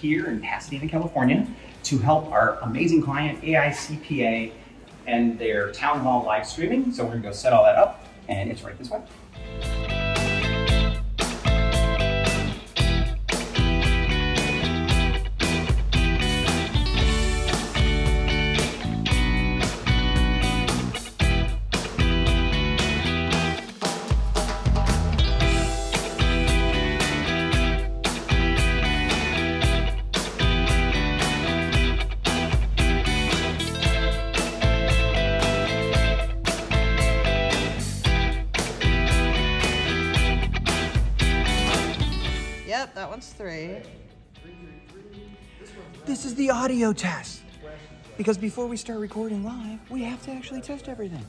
here in Pasadena, California, to help our amazing client, AICPA, and their town hall live streaming. So we're gonna go set all that up, and it's right this way. Yep, that one's three. This is the audio test. Because before we start recording live, we have to actually test everything.